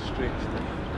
strange.